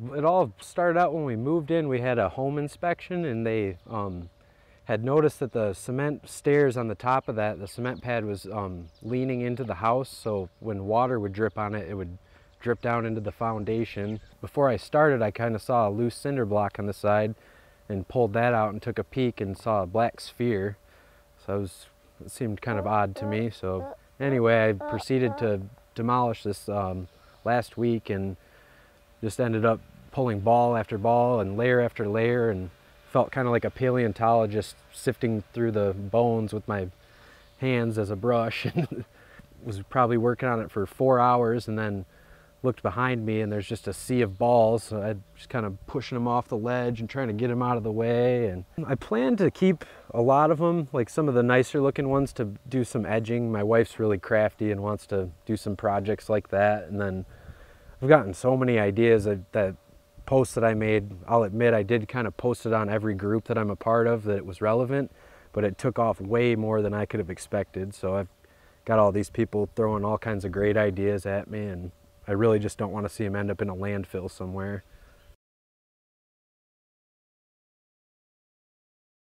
It all started out when we moved in. We had a home inspection and they um, had noticed that the cement stairs on the top of that, the cement pad was um, leaning into the house. So when water would drip on it, it would drip down into the foundation. Before I started, I kind of saw a loose cinder block on the side and pulled that out and took a peek and saw a black sphere. So it, was, it seemed kind of odd to me. So anyway, I proceeded to demolish this um, last week and just ended up pulling ball after ball and layer after layer and felt kind of like a paleontologist sifting through the bones with my hands as a brush and was probably working on it for four hours and then looked behind me and there's just a sea of balls. So I just kind of pushing them off the ledge and trying to get them out of the way. And I plan to keep a lot of them, like some of the nicer looking ones to do some edging. My wife's really crafty and wants to do some projects like that. And then I've gotten so many ideas that, that posts that I made, I'll admit I did kind of post it on every group that I'm a part of that it was relevant, but it took off way more than I could have expected. So I've got all these people throwing all kinds of great ideas at me and I really just don't want to see them end up in a landfill somewhere.